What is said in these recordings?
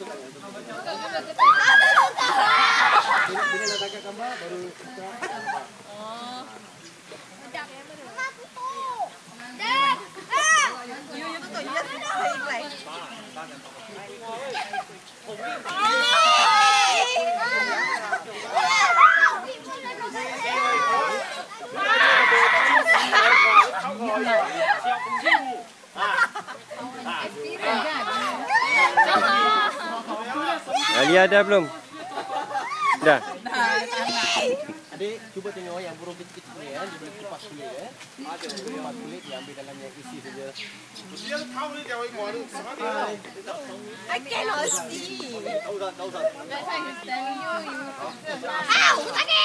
Kita Alia dah belum? Dah. Adik cuba tengok yang burung kecil-kecil ni kan dia boleh kupas kulit eh. Ada kupas kulit dia ambil dalam yang isi saja. I cannot see. Tahu tak? Tahu tak? That's why he's telling you. you Ow! Sakit!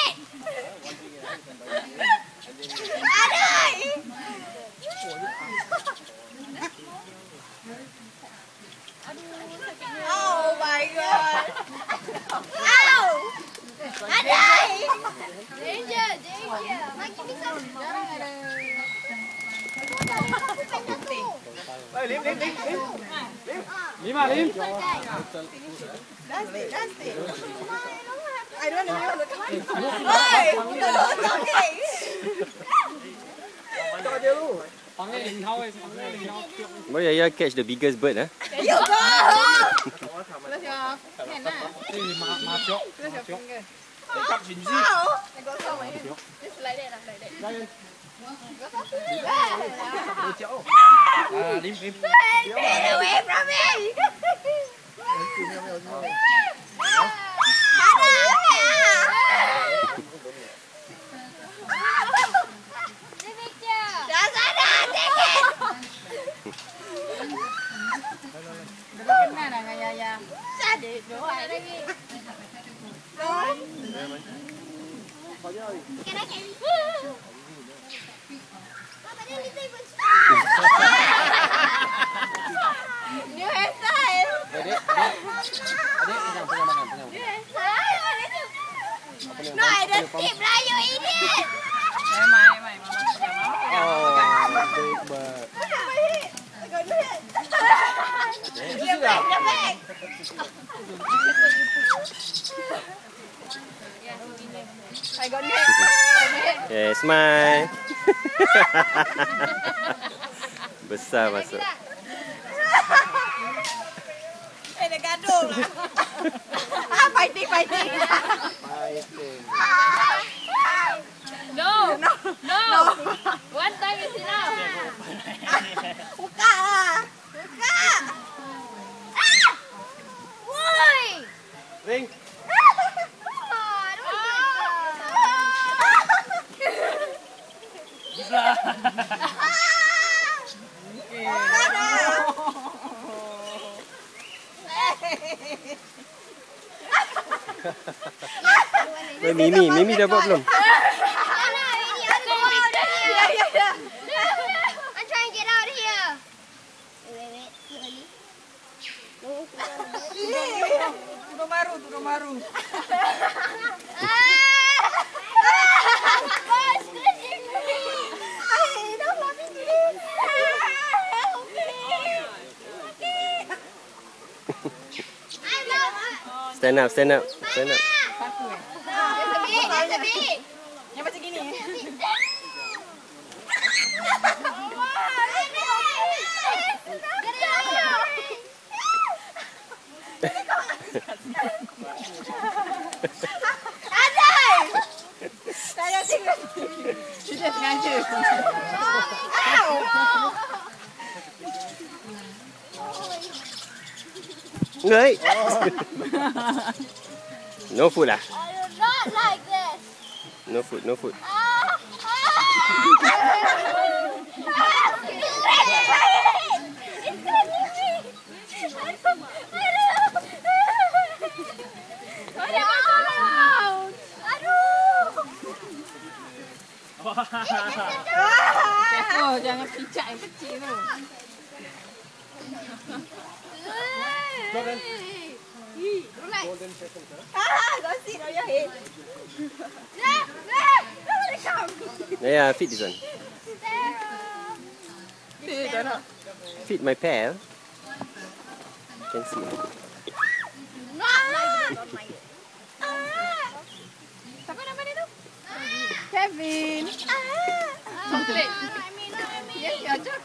Lim lim lim lim. Lima, lim. That's it, that's it. I don't know where to come. Oi! Don't talking! Panggil lim hao eh, panggil lim hao. Boleh Alia catch the biggest bird eh? You go! Gì? Just like that, like that. à, đi đi. Đi đâu em ra mẹ. Cái đó chạy đi. Papa, đi đi đi. Okay, smile. Besar masuk. Eh, dia gaduh lah. Ah, fighting, fighting. Fighting. No, no. One time is enough. Buka lah. Buka. Ah! Woi. Ring. Ah, aduh, Eh, Mimi, Mimi dah buat belum? I'm trying to get out of here. Wait, wait, slowly. Turun baru, turun baru. Bos, stretching me. Ay, don't love me, please. Help me. Okay. I love Stand up, stand up, stand up. Anh! Đây là xin lỗi. Chị đẹp ngay chứ. Ow! Người. No food à? No food, no food. Oh, jangan picak yang kecil tu. Ah, come. Yeah, feed this one. Feed my pal. Can see. Yes, your job.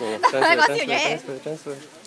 yeah, transfer, transfer, transfer, transfer. transfer.